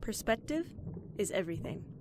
Perspective is everything.